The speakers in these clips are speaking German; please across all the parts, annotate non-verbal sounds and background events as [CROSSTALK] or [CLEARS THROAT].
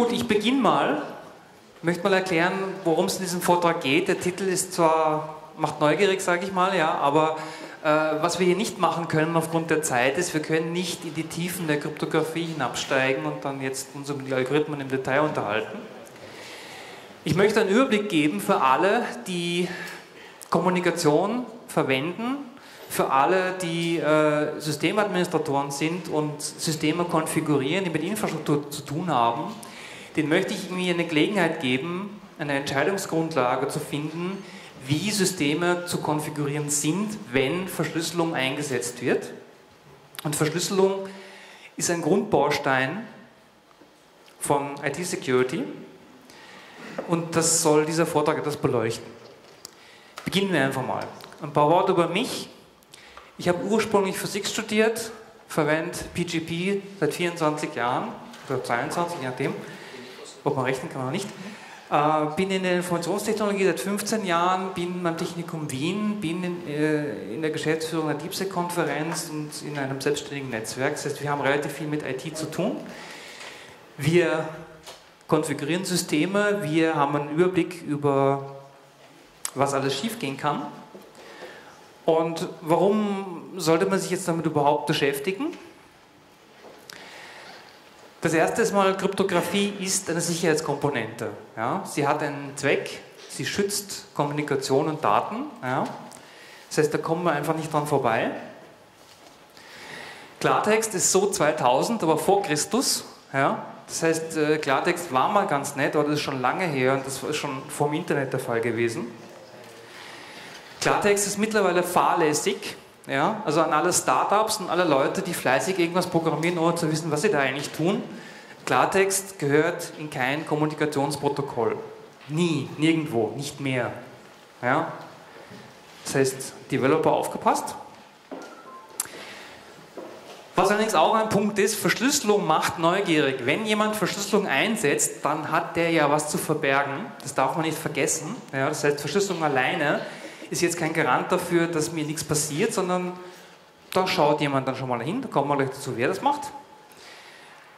Gut, ich beginne mal. Ich möchte mal erklären, worum es in diesem Vortrag geht. Der Titel ist zwar, macht neugierig, sage ich mal, ja, aber äh, was wir hier nicht machen können aufgrund der Zeit ist, wir können nicht in die Tiefen der Kryptographie hinabsteigen und dann jetzt uns über die Algorithmen im Detail unterhalten. Ich möchte einen Überblick geben für alle, die Kommunikation verwenden, für alle, die äh, Systemadministratoren sind und Systeme konfigurieren, die mit Infrastruktur zu tun haben. Den möchte ich mir eine Gelegenheit geben, eine Entscheidungsgrundlage zu finden, wie Systeme zu konfigurieren sind, wenn Verschlüsselung eingesetzt wird. Und Verschlüsselung ist ein Grundbaustein von IT-Security. Und das soll dieser Vortrag etwas beleuchten. Beginnen wir einfach mal. Ein paar Worte über mich. Ich habe ursprünglich Physik studiert, verwende PGP seit 24 Jahren, oder 22, je nachdem, ob man rechnen kann oder nicht. Äh, bin in der Informationstechnologie seit 15 Jahren, bin beim Technikum Wien, bin in, äh, in der Geschäftsführung der DeepSec-Konferenz und in einem selbstständigen Netzwerk. Das heißt, wir haben relativ viel mit IT zu tun. Wir konfigurieren Systeme, wir haben einen Überblick über, was alles schiefgehen kann. Und warum sollte man sich jetzt damit überhaupt beschäftigen? Das erste ist mal, Kryptographie ist eine Sicherheitskomponente. Ja? Sie hat einen Zweck, sie schützt Kommunikation und Daten. Ja? Das heißt, da kommen wir einfach nicht dran vorbei. Klartext ist so 2000, aber vor Christus. Ja? Das heißt, äh, Klartext war mal ganz nett, aber das ist schon lange her und das ist schon vor dem Internet der Fall gewesen. Klartext ist mittlerweile fahrlässig. Ja? Also an alle Startups und alle Leute, die fleißig irgendwas programmieren, ohne zu wissen, was sie da eigentlich tun. Klartext gehört in kein Kommunikationsprotokoll. Nie, nirgendwo, nicht mehr. Ja? Das heißt, Developer aufgepasst. Was allerdings auch ein Punkt ist, Verschlüsselung macht neugierig. Wenn jemand Verschlüsselung einsetzt, dann hat der ja was zu verbergen. Das darf man nicht vergessen. Ja, das heißt, Verschlüsselung alleine ist jetzt kein Garant dafür, dass mir nichts passiert, sondern da schaut jemand dann schon mal hin, da kommen wir gleich dazu, wer das macht.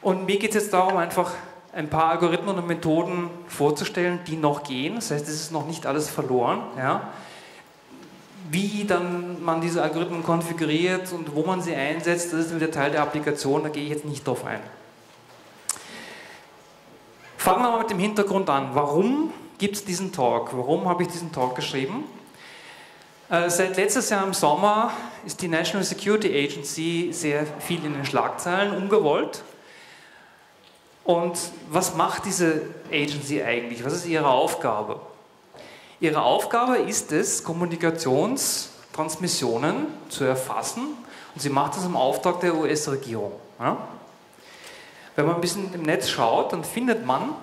Und mir geht es jetzt darum, einfach ein paar Algorithmen und Methoden vorzustellen, die noch gehen. Das heißt, es ist noch nicht alles verloren. Ja. Wie dann man diese Algorithmen konfiguriert und wo man sie einsetzt, das ist wieder Teil der Applikation, da gehe ich jetzt nicht drauf ein. Fangen wir mal mit dem Hintergrund an. Warum gibt es diesen Talk? Warum habe ich diesen Talk geschrieben? Äh, seit letztes Jahr im Sommer ist die National Security Agency sehr viel in den Schlagzeilen, ungewollt. Und was macht diese Agency eigentlich? Was ist ihre Aufgabe? Ihre Aufgabe ist es, Kommunikationstransmissionen zu erfassen und sie macht das im Auftrag der US-Regierung. Wenn man ein bisschen im Netz schaut, dann findet man,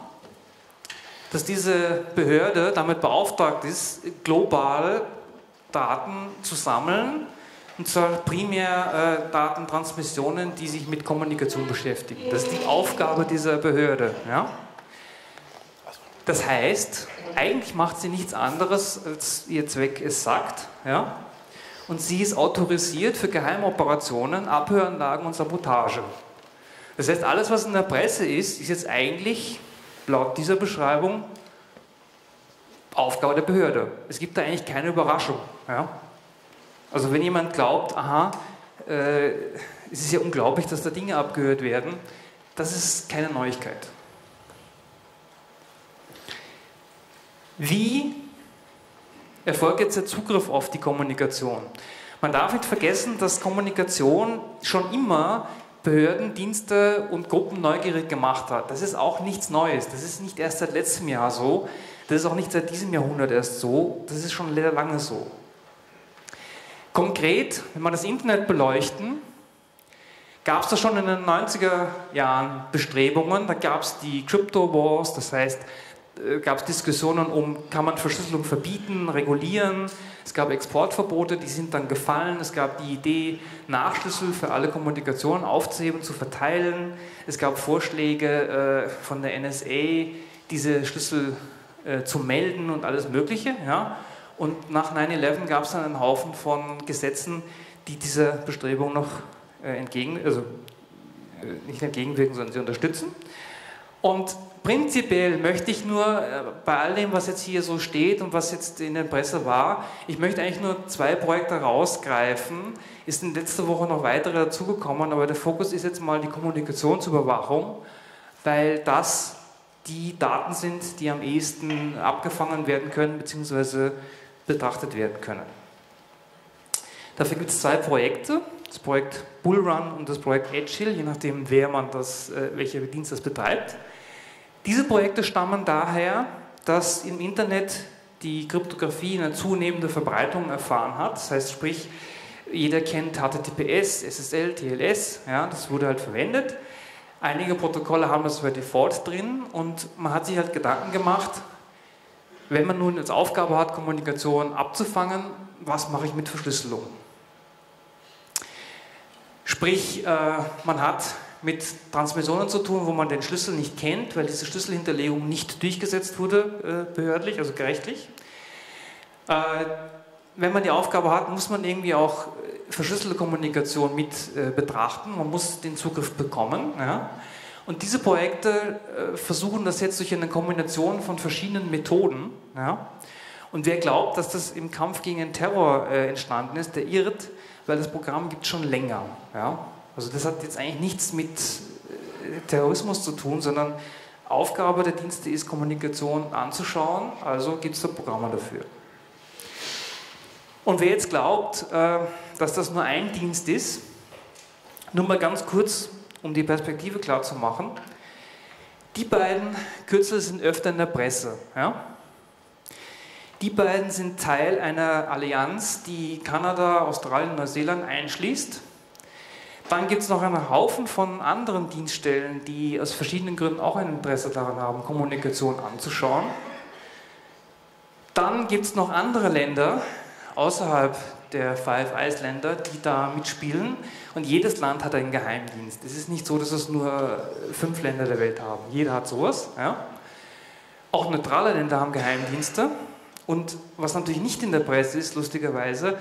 dass diese Behörde damit beauftragt ist, global Daten zu sammeln, und zwar primär äh, Datentransmissionen, die sich mit Kommunikation beschäftigen. Das ist die Aufgabe dieser Behörde. Ja? Das heißt, eigentlich macht sie nichts anderes, als ihr Zweck es sagt. Ja? Und sie ist autorisiert für Geheimoperationen, Abhöranlagen und Sabotage. Das heißt, alles, was in der Presse ist, ist jetzt eigentlich laut dieser Beschreibung Aufgabe der Behörde. Es gibt da eigentlich keine Überraschung. Ja? Also wenn jemand glaubt, aha, äh, es ist ja unglaublich, dass da Dinge abgehört werden, das ist keine Neuigkeit. Wie erfolgt jetzt der Zugriff auf die Kommunikation? Man darf nicht vergessen, dass Kommunikation schon immer Behörden, Dienste und Gruppen neugierig gemacht hat. Das ist auch nichts Neues. Das ist nicht erst seit letztem Jahr so. Das ist auch nicht seit diesem Jahrhundert erst so. Das ist schon lange so. Konkret, wenn wir das Internet beleuchten, gab es da schon in den 90er Jahren Bestrebungen. Da gab es die Crypto Wars, das heißt, äh, gab es Diskussionen um, kann man Verschlüsselung verbieten, regulieren. Es gab Exportverbote, die sind dann gefallen. Es gab die Idee, Nachschlüssel für alle Kommunikation aufzuheben, zu verteilen. Es gab Vorschläge äh, von der NSA, diese Schlüssel äh, zu melden und alles Mögliche. Ja. Und nach 9-11 gab es dann einen Haufen von Gesetzen, die dieser Bestrebung noch äh, entgegen, also äh, nicht entgegenwirken, sondern sie unterstützen. Und prinzipiell möchte ich nur äh, bei all dem, was jetzt hier so steht und was jetzt in der Presse war, ich möchte eigentlich nur zwei Projekte rausgreifen. Ist in letzter Woche noch weitere dazugekommen, aber der Fokus ist jetzt mal die Kommunikationsüberwachung, weil das die Daten sind, die am ehesten abgefangen werden können bzw. betrachtet werden können. Dafür gibt es zwei Projekte, das Projekt Bullrun und das Projekt Edgehill, je nachdem, wer man das, äh, welcher Dienst das betreibt. Diese Projekte stammen daher, dass im Internet die Kryptographie eine zunehmende Verbreitung erfahren hat. Das heißt, sprich, jeder kennt HTTPS, SSL, TLS, ja, das wurde halt verwendet. Einige Protokolle haben das bei Default drin und man hat sich halt Gedanken gemacht, wenn man nun als Aufgabe hat, Kommunikation abzufangen, was mache ich mit Verschlüsselung? Sprich, äh, man hat mit Transmissionen zu tun, wo man den Schlüssel nicht kennt, weil diese Schlüsselhinterlegung nicht durchgesetzt wurde äh, behördlich, also gerechtlich. Äh, wenn man die Aufgabe hat, muss man irgendwie auch verschlüsselte Kommunikation mit äh, betrachten. Man muss den Zugriff bekommen. Ja? Und diese Projekte äh, versuchen das jetzt durch eine Kombination von verschiedenen Methoden. Ja? Und wer glaubt, dass das im Kampf gegen den Terror äh, entstanden ist, der irrt, weil das Programm gibt es schon länger. Ja? Also das hat jetzt eigentlich nichts mit äh, Terrorismus zu tun, sondern Aufgabe der Dienste ist, Kommunikation anzuschauen, also gibt es da Programme dafür. Und wer jetzt glaubt, äh, dass das nur ein Dienst ist, nur mal ganz kurz, um die Perspektive klar zu machen. Die beiden Kürzel sind öfter in der Presse. Ja? Die beiden sind Teil einer Allianz, die Kanada, Australien Neuseeland einschließt. Dann gibt es noch einen Haufen von anderen Dienststellen, die aus verschiedenen Gründen auch ein Interesse daran haben, Kommunikation anzuschauen. Dann gibt es noch andere Länder außerhalb der Five Eyes Länder, die da mitspielen. Und jedes Land hat einen Geheimdienst. Es ist nicht so, dass es nur fünf Länder der Welt haben. Jeder hat sowas. Ja? Auch neutrale Länder haben Geheimdienste. Und was natürlich nicht in der Presse ist, lustigerweise,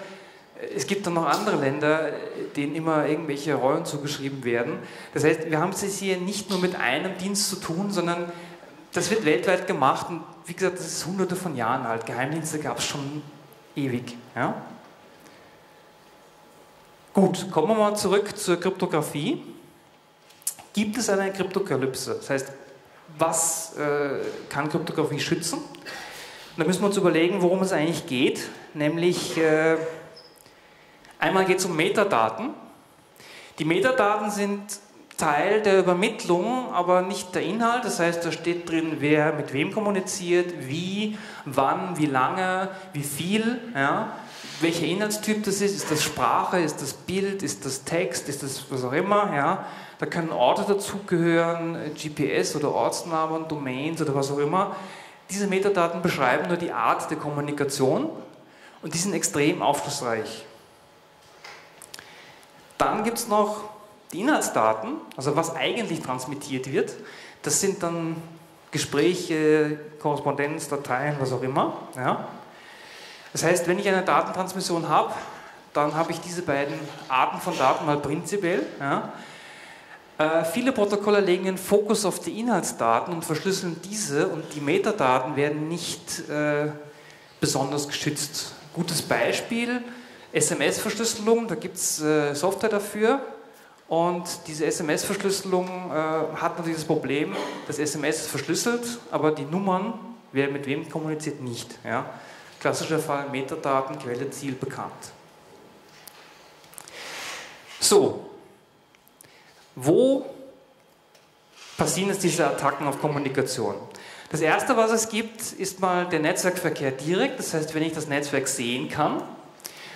es gibt dann noch andere Länder, denen immer irgendwelche Rollen zugeschrieben werden. Das heißt, wir haben es hier nicht nur mit einem Dienst zu tun, sondern das wird weltweit gemacht und wie gesagt, das ist hunderte von Jahren alt. Geheimdienste gab es schon ewig. Ja? Gut, kommen wir mal zurück zur Kryptographie. Gibt es eine Kryptokalypse? Das heißt, was äh, kann Kryptographie schützen? da müssen wir uns überlegen, worum es eigentlich geht, nämlich äh, Einmal geht es um Metadaten. Die Metadaten sind Teil der Übermittlung, aber nicht der Inhalt. Das heißt, da steht drin, wer mit wem kommuniziert, wie, wann, wie lange, wie viel, ja, welcher Inhaltstyp das ist. Ist das Sprache, ist das Bild, ist das Text, ist das was auch immer. Ja. Da können Orte dazugehören, GPS oder Ortsnamen, Domains oder was auch immer. Diese Metadaten beschreiben nur die Art der Kommunikation und die sind extrem aufschlussreich. Dann gibt es noch die Inhaltsdaten, also was eigentlich transmittiert wird. Das sind dann Gespräche, Korrespondenz, Dateien, was auch immer. Ja. Das heißt, wenn ich eine Datentransmission habe, dann habe ich diese beiden Arten von Daten mal prinzipiell. Ja. Äh, viele Protokolle legen den Fokus auf die Inhaltsdaten und verschlüsseln diese und die Metadaten werden nicht äh, besonders geschützt. Gutes Beispiel, SMS-Verschlüsselung, da gibt es äh, Software dafür. Und diese SMS-Verschlüsselung äh, hat natürlich das Problem, das SMS ist verschlüsselt, aber die Nummern, wer mit wem kommuniziert, nicht. Ja? Klassischer Fall, Metadaten, Quelle, Ziel bekannt. So, wo passieren jetzt diese Attacken auf Kommunikation? Das erste, was es gibt, ist mal der Netzwerkverkehr direkt. Das heißt, wenn ich das Netzwerk sehen kann,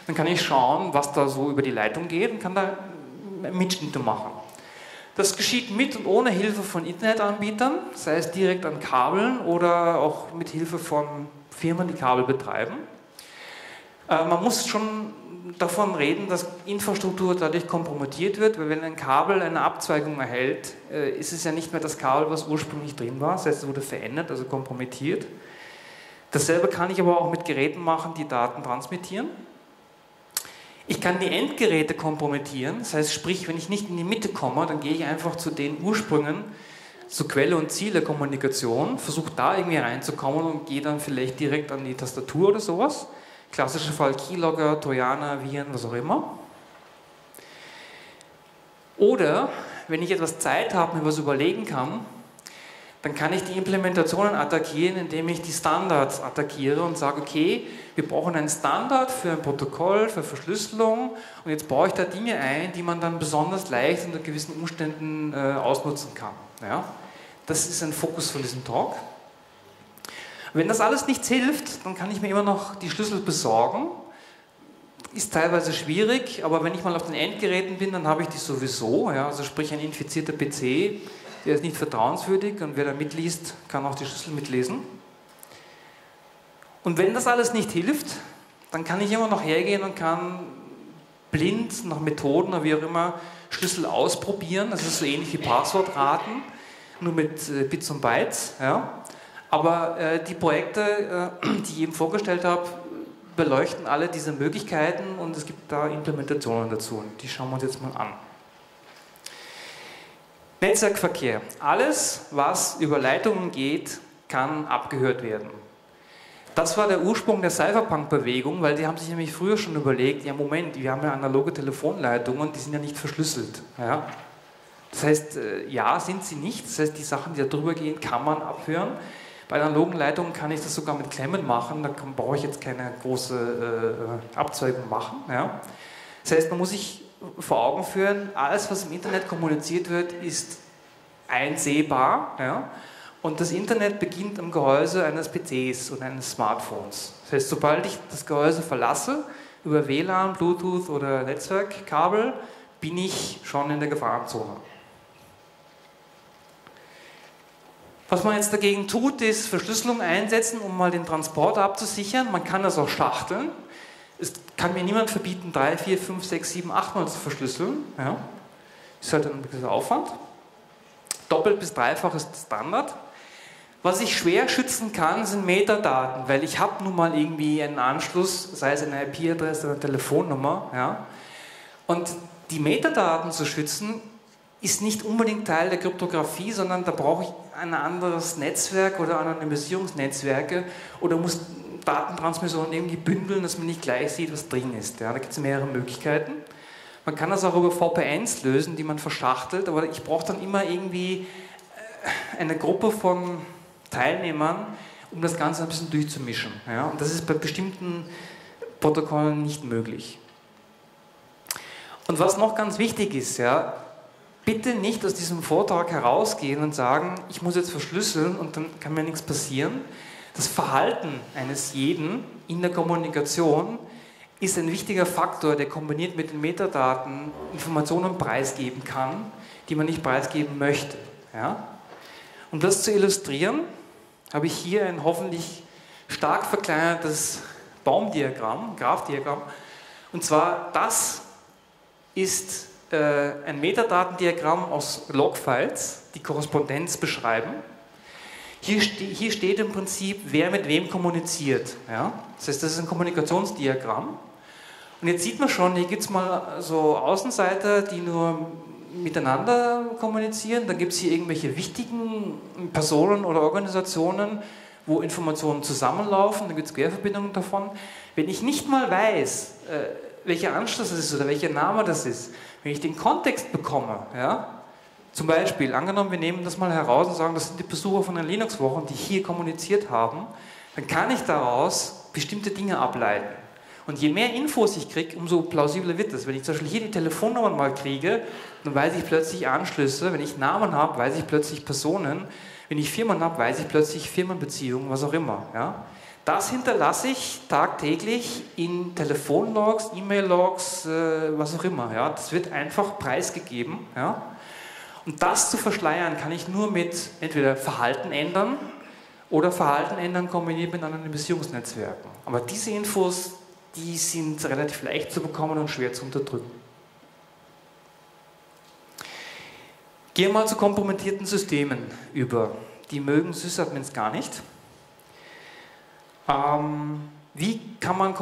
dann kann ich schauen, was da so über die Leitung geht und kann da Mitschnitte machen. Das geschieht mit und ohne Hilfe von Internetanbietern, sei es direkt an Kabeln oder auch mit Hilfe von Firmen, die Kabel betreiben. Äh, man muss schon davon reden, dass Infrastruktur dadurch kompromittiert wird, weil wenn ein Kabel eine Abzweigung erhält, äh, ist es ja nicht mehr das Kabel, was ursprünglich drin war, das heißt, es wurde verändert, also kompromittiert. Dasselbe kann ich aber auch mit Geräten machen, die Daten transmittieren. Ich kann die Endgeräte kompromittieren, das heißt, sprich, wenn ich nicht in die Mitte komme, dann gehe ich einfach zu den Ursprüngen, zu Quelle und Ziel der Kommunikation, versuche da irgendwie reinzukommen und gehe dann vielleicht direkt an die Tastatur oder sowas. Klassischer Fall Keylogger, Trojaner, Viren, was auch immer. Oder wenn ich etwas Zeit habe, mir was überlegen kann, dann kann ich die Implementationen attackieren, indem ich die Standards attackiere und sage, okay, wir brauchen einen Standard für ein Protokoll, für Verschlüsselung und jetzt baue ich da Dinge ein, die man dann besonders leicht unter gewissen Umständen äh, ausnutzen kann. Ja? Das ist ein Fokus von diesem Talk. Wenn das alles nichts hilft, dann kann ich mir immer noch die Schlüssel besorgen. Ist teilweise schwierig, aber wenn ich mal auf den Endgeräten bin, dann habe ich die sowieso. Ja? Also sprich ein infizierter PC der ist nicht vertrauenswürdig und wer da mitliest, kann auch die Schlüssel mitlesen. Und wenn das alles nicht hilft, dann kann ich immer noch hergehen und kann blind nach Methoden oder wie auch immer Schlüssel ausprobieren. Das ist so ähnlich wie Passwortraten, nur mit äh, Bits und Bytes. Ja. Aber äh, die Projekte, äh, [CLEARS THROAT] die ich eben vorgestellt habe, beleuchten alle diese Möglichkeiten und es gibt da Implementationen dazu. Und die schauen wir uns jetzt mal an. Netzwerkverkehr. Alles, was über Leitungen geht, kann abgehört werden. Das war der Ursprung der Cypherpunk-Bewegung, weil die haben sich nämlich früher schon überlegt, ja Moment, wir haben ja analoge Telefonleitungen, die sind ja nicht verschlüsselt. Ja? Das heißt, äh, ja, sind sie nicht. Das heißt, die Sachen, die da drüber gehen, kann man abhören. Bei analogen Leitungen kann ich das sogar mit Klemmen machen, da brauche ich jetzt keine große äh, Abzweigung machen. Ja? Das heißt, man muss sich vor Augen führen, alles, was im Internet kommuniziert wird, ist einsehbar. Ja? Und das Internet beginnt am Gehäuse eines PCs und eines Smartphones. Das heißt, sobald ich das Gehäuse verlasse, über WLAN, Bluetooth oder Netzwerkkabel, bin ich schon in der Gefahrenzone. Was man jetzt dagegen tut, ist Verschlüsselung einsetzen, um mal den Transport abzusichern. Man kann das auch schachteln es kann mir niemand verbieten, 3, 4, 5, 6, 7, 8 Mal zu verschlüsseln. Ja. Ist halt ein gewisser Aufwand. Doppelt bis dreifach ist Standard. Was ich schwer schützen kann, sind Metadaten, weil ich habe nun mal irgendwie einen Anschluss, sei es eine IP-Adresse oder eine Telefonnummer. Ja. Und die Metadaten zu schützen, ist nicht unbedingt Teil der Kryptographie, sondern da brauche ich ein anderes Netzwerk oder Anonymisierungsnetzwerke oder muss Datentransmission irgendwie bündeln, dass man nicht gleich sieht, was drin ist. Ja, da gibt es mehrere Möglichkeiten. Man kann das auch über VPNs lösen, die man verschachtelt, aber ich brauche dann immer irgendwie äh, eine Gruppe von Teilnehmern, um das Ganze ein bisschen durchzumischen. Ja? Und das ist bei bestimmten Protokollen nicht möglich. Und was noch ganz wichtig ist, ja, bitte nicht aus diesem Vortrag herausgehen und sagen, ich muss jetzt verschlüsseln und dann kann mir nichts passieren, das Verhalten eines jeden in der Kommunikation ist ein wichtiger Faktor, der kombiniert mit den Metadaten Informationen preisgeben kann, die man nicht preisgeben möchte. Ja? Um das zu illustrieren, habe ich hier ein hoffentlich stark verkleinertes Baumdiagramm, Graphdiagramm. Und zwar das ist ein Metadatendiagramm aus Logfiles, die Korrespondenz beschreiben. Hier, ste hier steht im Prinzip, wer mit wem kommuniziert. Ja? Das heißt, das ist ein Kommunikationsdiagramm. Und jetzt sieht man schon, hier gibt es mal so Außenseiter, die nur miteinander kommunizieren. Dann gibt es hier irgendwelche wichtigen Personen oder Organisationen, wo Informationen zusammenlaufen. Dann gibt es Querverbindungen davon. Wenn ich nicht mal weiß, äh, welcher Anschluss das ist oder welcher Name das ist, wenn ich den Kontext bekomme, ja, zum Beispiel, angenommen, wir nehmen das mal heraus und sagen, das sind die Besucher von den Linux-Wochen, die hier kommuniziert haben, dann kann ich daraus bestimmte Dinge ableiten. Und je mehr Infos ich kriege, umso plausibler wird es. Wenn ich zum Beispiel hier die Telefonnummern mal kriege, dann weiß ich plötzlich Anschlüsse. Wenn ich Namen habe, weiß ich plötzlich Personen. Wenn ich Firmen habe, weiß ich plötzlich Firmenbeziehungen, was auch immer. Ja? Das hinterlasse ich tagtäglich in Telefonlogs, E-Mail-Logs, äh, was auch immer. Ja? Das wird einfach preisgegeben. Ja? Und das zu verschleiern kann ich nur mit entweder Verhalten ändern oder Verhalten ändern kombiniert mit Anonymisierungsnetzwerken. Aber diese Infos, die sind relativ leicht zu bekommen und schwer zu unterdrücken. Gehen wir mal zu kompromittierten Systemen über. Die mögen Sysadmins gar nicht. Ähm, wie kann man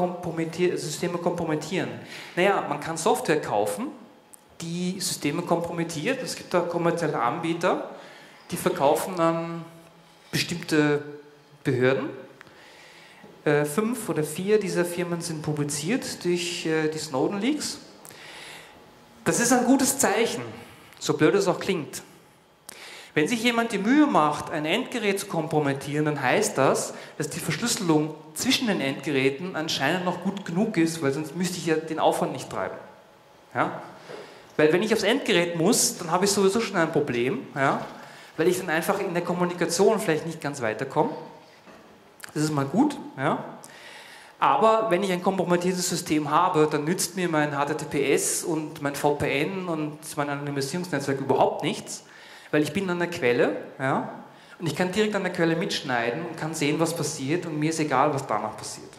Systeme kompromittieren? Naja, man kann Software kaufen, die Systeme kompromittiert. Es gibt da kommerzielle Anbieter, die verkaufen an bestimmte Behörden. Äh, fünf oder vier dieser Firmen sind publiziert durch äh, die Snowden Leaks. Das ist ein gutes Zeichen, so blöd es auch klingt. Wenn sich jemand die Mühe macht, ein Endgerät zu kompromittieren, dann heißt das, dass die Verschlüsselung zwischen den Endgeräten anscheinend noch gut genug ist, weil sonst müsste ich ja den Aufwand nicht treiben. Ja? Weil wenn ich aufs Endgerät muss, dann habe ich sowieso schon ein Problem, ja? weil ich dann einfach in der Kommunikation vielleicht nicht ganz weiterkomme. Das ist mal gut. Ja? Aber wenn ich ein kompromittiertes System habe, dann nützt mir mein HTTPS und mein VPN und mein Anonymisierungsnetzwerk überhaupt nichts, weil ich bin an der Quelle ja? und ich kann direkt an der Quelle mitschneiden und kann sehen, was passiert und mir ist egal, was danach passiert.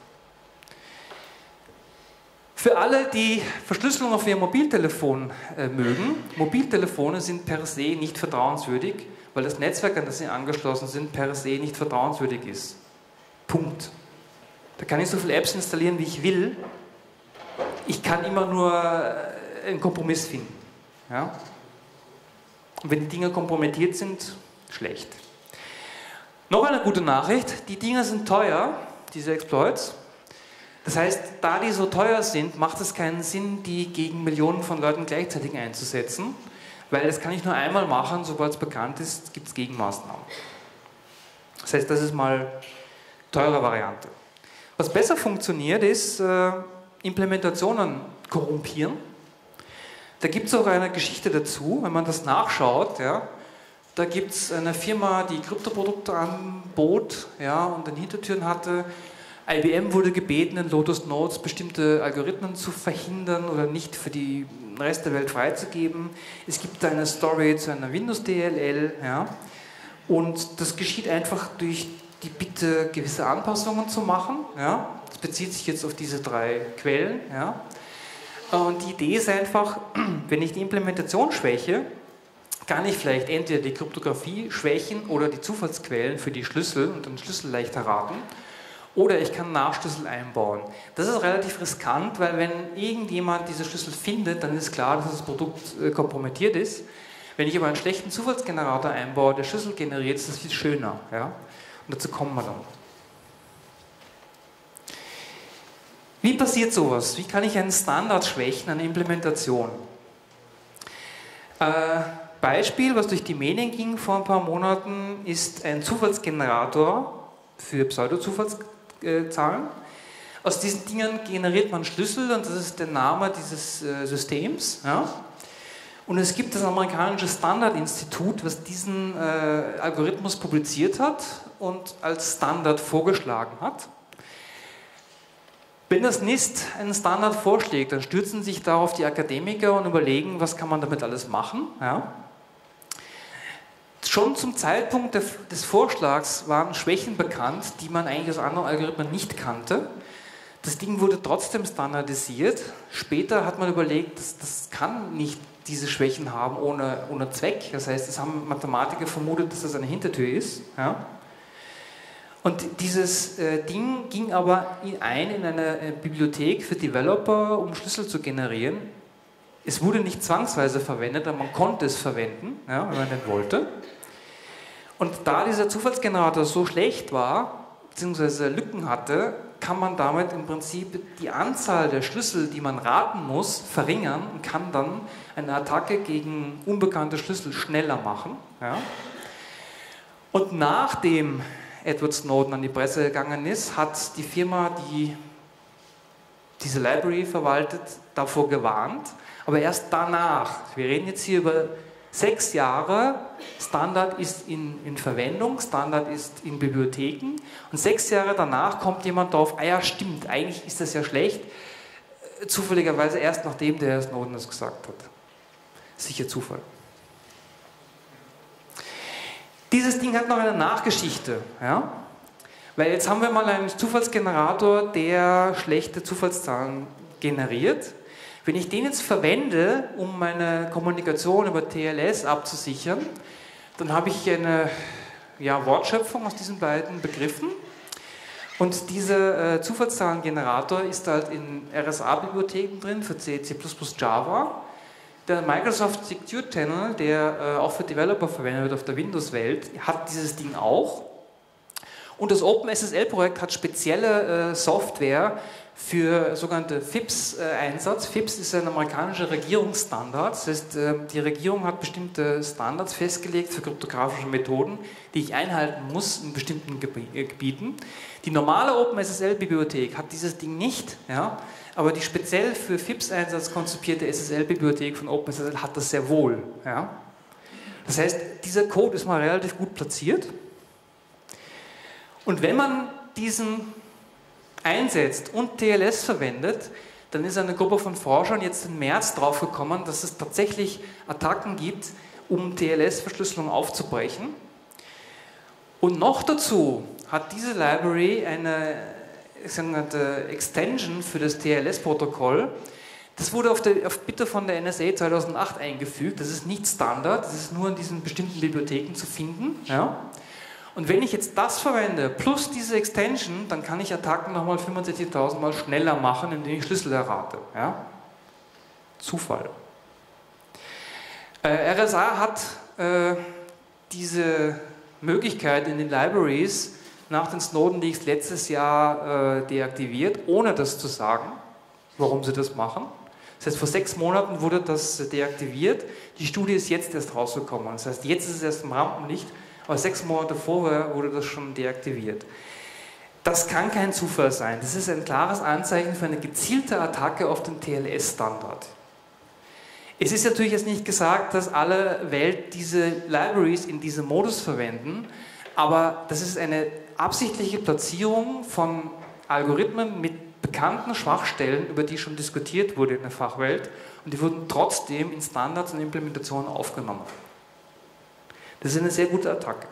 Für alle, die Verschlüsselung auf ihrem Mobiltelefon äh, mögen, Mobiltelefone sind per se nicht vertrauenswürdig, weil das Netzwerk, an das sie angeschlossen sind, per se nicht vertrauenswürdig ist. Punkt. Da kann ich so viele Apps installieren, wie ich will. Ich kann immer nur äh, einen Kompromiss finden. Ja? Und wenn die Dinge kompromittiert sind, schlecht. Noch eine gute Nachricht, die Dinge sind teuer, diese Exploits. Das heißt, da die so teuer sind, macht es keinen Sinn, die gegen Millionen von Leuten gleichzeitig einzusetzen, weil das kann ich nur einmal machen, sobald es bekannt ist, gibt es Gegenmaßnahmen. Das heißt, das ist mal teure Variante. Was besser funktioniert, ist äh, Implementationen korrumpieren. Da gibt es auch eine Geschichte dazu, wenn man das nachschaut. Ja, da gibt es eine Firma, die Kryptoprodukte anbot ja, und in Hintertüren hatte. IBM wurde gebeten, in Lotus Notes bestimmte Algorithmen zu verhindern oder nicht für den Rest der Welt freizugeben. Es gibt eine Story zu einer Windows DLL. Ja, und das geschieht einfach durch die Bitte, gewisse Anpassungen zu machen. Ja? Das bezieht sich jetzt auf diese drei Quellen. Ja? Und die Idee ist einfach, [CLEARS THROAT] wenn ich die Implementation schwäche, kann ich vielleicht entweder die Kryptographie schwächen oder die Zufallsquellen für die Schlüssel und den Schlüssel leichter raten. Oder ich kann Nachschlüssel einbauen. Das ist relativ riskant, weil wenn irgendjemand diese Schlüssel findet, dann ist klar, dass das Produkt äh, kompromittiert ist. Wenn ich aber einen schlechten Zufallsgenerator einbaue, der Schlüssel generiert, ist das viel schöner. Ja? Und dazu kommen wir dann. Wie passiert sowas? Wie kann ich einen Standard schwächen, eine Implementation? Äh, Beispiel, was durch die Medien ging vor ein paar Monaten, ist ein Zufallsgenerator für Pseudo-Zufallszahlen. Aus diesen Dingen generiert man Schlüssel und das ist der Name dieses äh, Systems. Ja? Und es gibt das amerikanische Standardinstitut, was diesen äh, Algorithmus publiziert hat und als Standard vorgeschlagen hat. Wenn das NIST einen Standard vorschlägt, dann stürzen sich darauf die Akademiker und überlegen, was kann man damit alles machen. Ja? Schon zum Zeitpunkt des Vorschlags waren Schwächen bekannt, die man eigentlich aus anderen Algorithmen nicht kannte. Das Ding wurde trotzdem standardisiert. Später hat man überlegt, das, das kann nicht diese Schwächen haben ohne, ohne Zweck. Das heißt, es haben Mathematiker vermutet, dass das eine Hintertür ist. Ja? Und dieses äh, Ding ging aber ein in eine äh, Bibliothek für Developer, um Schlüssel zu generieren. Es wurde nicht zwangsweise verwendet, aber man konnte es verwenden, ja, wenn man denn wollte. Und da dieser Zufallsgenerator so schlecht war, beziehungsweise Lücken hatte, kann man damit im Prinzip die Anzahl der Schlüssel, die man raten muss, verringern und kann dann eine Attacke gegen unbekannte Schlüssel schneller machen. Ja. Und nachdem Edward Snowden an die Presse gegangen ist, hat die Firma, die diese Library verwaltet, davor gewarnt. Aber erst danach, wir reden jetzt hier über sechs Jahre, Standard ist in, in Verwendung, Standard ist in Bibliotheken und sechs Jahre danach kommt jemand drauf, ah ja stimmt, eigentlich ist das ja schlecht, äh, zufälligerweise erst nachdem der Herr Snowden das gesagt hat. Sicher Zufall. Dieses Ding hat noch eine Nachgeschichte. Ja? Weil jetzt haben wir mal einen Zufallsgenerator, der schlechte Zufallszahlen generiert. Wenn ich den jetzt verwende, um meine Kommunikation über TLS abzusichern, dann habe ich eine ja, Wortschöpfung aus diesen beiden Begriffen. Und dieser äh, Zufallszahlengenerator ist halt in RSA-Bibliotheken drin für C, C++, Java. Der Microsoft Secure Channel, der äh, auch für Developer verwendet wird auf der Windows-Welt, hat dieses Ding auch. Und das OpenSSL-Projekt hat spezielle äh, Software für sogenannte FIPS-Einsatz. FIPS ist ein amerikanischer Regierungsstandard. Das heißt, äh, die Regierung hat bestimmte Standards festgelegt für kryptografische Methoden, die ich einhalten muss in bestimmten äh, Gebieten. Die normale OpenSSL-Bibliothek hat dieses Ding nicht, ja, aber die speziell für FIPS-Einsatz konzipierte SSL-Bibliothek von OpenSSL hat das sehr wohl. Ja. Das heißt, dieser Code ist mal relativ gut platziert. Und wenn man diesen einsetzt und TLS verwendet, dann ist eine Gruppe von Forschern jetzt im März draufgekommen, dass es tatsächlich Attacken gibt, um TLS-Verschlüsselung aufzubrechen. Und noch dazu hat diese Library eine sogenannte Extension für das TLS-Protokoll. Das wurde auf, der, auf Bitte von der NSA 2008 eingefügt. Das ist nicht Standard, das ist nur in diesen bestimmten Bibliotheken zu finden. Ja. Und wenn ich jetzt das verwende, plus diese Extension, dann kann ich Attacken nochmal 65.000 Mal schneller machen, indem ich Schlüssel errate. Ja? Zufall. Äh, RSA hat äh, diese Möglichkeit in den Libraries nach den Snowden Leaks letztes Jahr äh, deaktiviert, ohne das zu sagen, warum sie das machen. Das heißt, vor sechs Monaten wurde das deaktiviert. Die Studie ist jetzt erst rausgekommen. Das heißt, jetzt ist es erst im Rampenlicht aber sechs Monate vorher wurde das schon deaktiviert. Das kann kein Zufall sein. Das ist ein klares Anzeichen für eine gezielte Attacke auf den TLS-Standard. Es ist natürlich jetzt nicht gesagt, dass alle Welt diese Libraries in diesem Modus verwenden, aber das ist eine absichtliche Platzierung von Algorithmen mit bekannten Schwachstellen, über die schon diskutiert wurde in der Fachwelt, und die wurden trotzdem in Standards und Implementationen aufgenommen. Das ist eine sehr gute Attacke.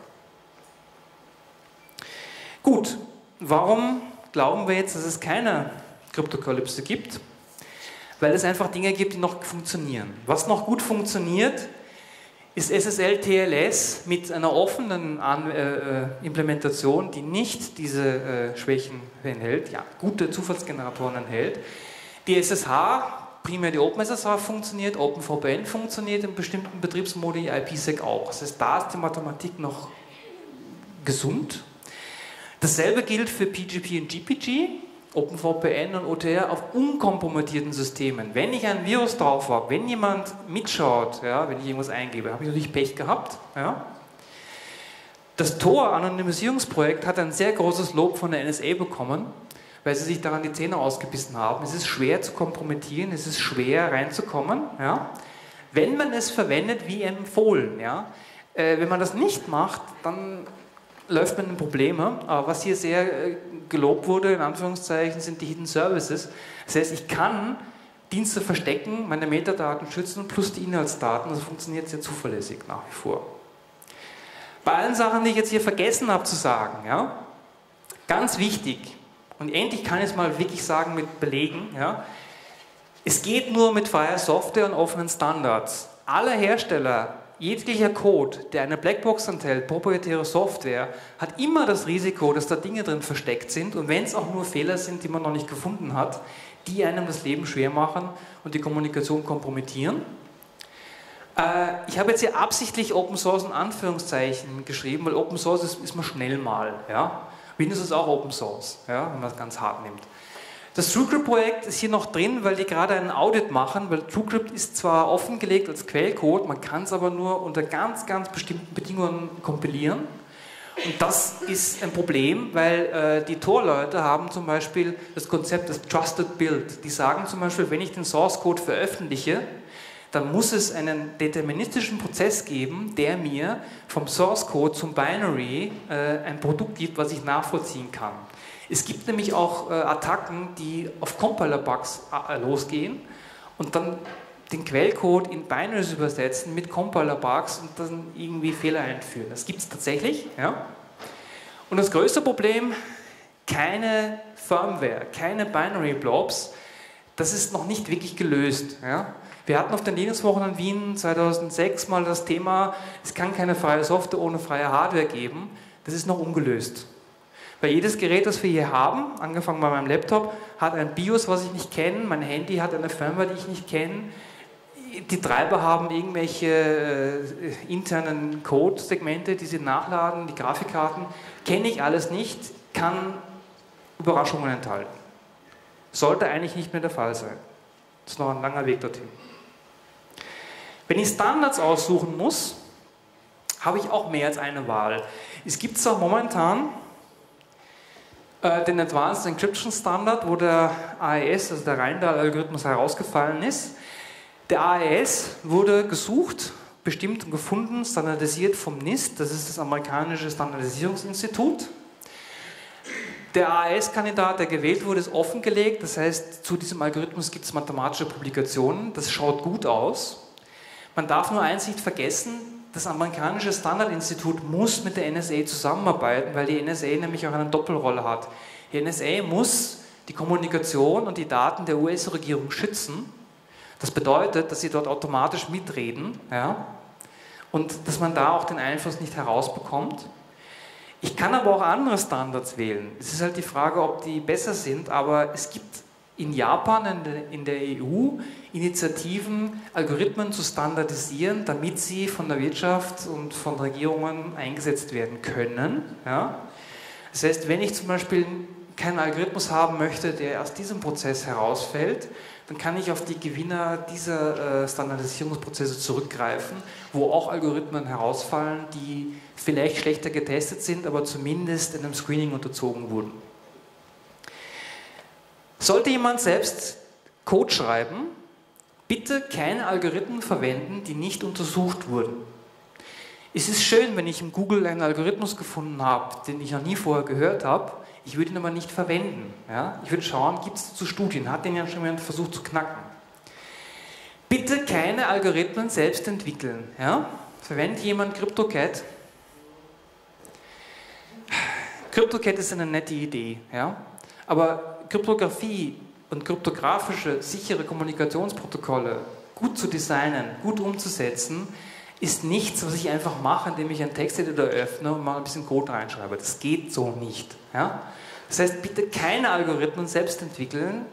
Gut, warum glauben wir jetzt, dass es keine Kryptokalypse gibt? Weil es einfach Dinge gibt, die noch funktionieren. Was noch gut funktioniert, ist SSL TLS mit einer offenen An äh, äh, Implementation, die nicht diese äh, Schwächen enthält, ja, gute Zufallsgeneratoren enthält. Die SSH primär die OpenSSH funktioniert, OpenVPN funktioniert in bestimmten Betriebsmodi, IPsec auch. Das heißt, da ist die Mathematik noch gesund. Dasselbe gilt für PGP und GPG, OpenVPN und OTR auf unkompromittierten Systemen. Wenn ich ein Virus drauf habe, wenn jemand mitschaut, ja, wenn ich irgendwas eingebe, habe ich natürlich Pech gehabt. Ja. Das Tor-Anonymisierungsprojekt hat ein sehr großes Lob von der NSA bekommen weil sie sich daran die Zähne ausgebissen haben. Es ist schwer zu kompromittieren, es ist schwer reinzukommen. Ja? Wenn man es verwendet wie empfohlen. Ja? Äh, wenn man das nicht macht, dann läuft man in Probleme. Aber was hier sehr äh, gelobt wurde, in Anführungszeichen, sind die Hidden Services. Das heißt, ich kann Dienste verstecken, meine Metadaten schützen plus die Inhaltsdaten. Also funktioniert sehr zuverlässig nach wie vor. Bei allen Sachen, die ich jetzt hier vergessen habe zu sagen, ja, ganz wichtig, und endlich kann ich es mal wirklich sagen mit Belegen, ja, es geht nur mit freier Software und offenen Standards. Alle Hersteller, jeglicher Code, der eine Blackbox enthält, proprietäre Software, hat immer das Risiko, dass da Dinge drin versteckt sind und wenn es auch nur Fehler sind, die man noch nicht gefunden hat, die einem das Leben schwer machen und die Kommunikation kompromittieren. Äh, ich habe jetzt hier absichtlich Open Source in Anführungszeichen geschrieben, weil Open Source ist, ist man schnell mal. Ja? Windows ist auch Open Source, ja, wenn man es ganz hart nimmt. Das TrueCrypt-Projekt ist hier noch drin, weil die gerade einen Audit machen, weil TrueCrypt ist zwar offengelegt als Quellcode, man kann es aber nur unter ganz, ganz bestimmten Bedingungen kompilieren. Und das ist ein Problem, weil äh, die Tor-Leute haben zum Beispiel das Konzept des Trusted Build. Die sagen zum Beispiel, wenn ich den Source Code veröffentliche, dann muss es einen deterministischen Prozess geben, der mir vom Source Code zum Binary äh, ein Produkt gibt, was ich nachvollziehen kann. Es gibt nämlich auch äh, Attacken, die auf Compiler-Bugs äh, losgehen und dann den Quellcode in Binaries übersetzen mit Compiler-Bugs und dann irgendwie Fehler einführen. Das gibt es tatsächlich. Ja? Und das größte Problem, keine Firmware, keine Binary-Blobs, das ist noch nicht wirklich gelöst. Ja? Wir hatten auf den Linux-Wochen in Wien 2006 mal das Thema, es kann keine freie Software ohne freie Hardware geben. Das ist noch ungelöst. Weil jedes Gerät, das wir hier haben, angefangen bei meinem Laptop, hat ein BIOS, was ich nicht kenne, mein Handy hat eine Firmware, die ich nicht kenne. die Treiber haben irgendwelche äh, internen Code-Segmente, die sie nachladen, die Grafikkarten. Kenne ich alles nicht, kann Überraschungen enthalten. Sollte eigentlich nicht mehr der Fall sein. Das ist noch ein langer Weg dorthin. Wenn ich Standards aussuchen muss, habe ich auch mehr als eine Wahl. Es gibt zwar momentan äh, den Advanced Encryption Standard, wo der AES, also der Rheindal-Algorithmus, herausgefallen ist. Der AES wurde gesucht, bestimmt und gefunden, standardisiert vom NIST, das ist das amerikanische Standardisierungsinstitut. Der AES-Kandidat, der gewählt wurde, ist offengelegt, das heißt, zu diesem Algorithmus gibt es mathematische Publikationen, das schaut gut aus. Man darf nur eins nicht vergessen, das amerikanische Standardinstitut muss mit der NSA zusammenarbeiten, weil die NSA nämlich auch eine Doppelrolle hat. Die NSA muss die Kommunikation und die Daten der US-Regierung schützen. Das bedeutet, dass sie dort automatisch mitreden ja, und dass man da auch den Einfluss nicht herausbekommt. Ich kann aber auch andere Standards wählen. Es ist halt die Frage, ob die besser sind, aber es gibt in Japan, in der EU, Initiativen, Algorithmen zu standardisieren, damit sie von der Wirtschaft und von Regierungen eingesetzt werden können. Ja? Das heißt, wenn ich zum Beispiel keinen Algorithmus haben möchte, der aus diesem Prozess herausfällt, dann kann ich auf die Gewinner dieser äh, Standardisierungsprozesse zurückgreifen, wo auch Algorithmen herausfallen, die vielleicht schlechter getestet sind, aber zumindest in einem Screening unterzogen wurden. Sollte jemand selbst Code schreiben, bitte keine Algorithmen verwenden, die nicht untersucht wurden. Es ist schön, wenn ich im Google einen Algorithmus gefunden habe, den ich noch nie vorher gehört habe. Ich würde ihn aber nicht verwenden. Ja? Ich würde schauen, gibt es zu Studien, hat den ja schon jemand versucht zu knacken. Bitte keine Algorithmen selbst entwickeln. Ja? Verwendet jemand CryptoCat? CryptoCat ist eine nette Idee, ja? aber Kryptographie und kryptografische, sichere Kommunikationsprotokolle gut zu designen, gut umzusetzen, ist nichts, was ich einfach mache, indem ich einen Texteditor öffne und mal ein bisschen Code reinschreibe. Das geht so nicht. Ja? Das heißt, bitte keine Algorithmen selbst entwickeln.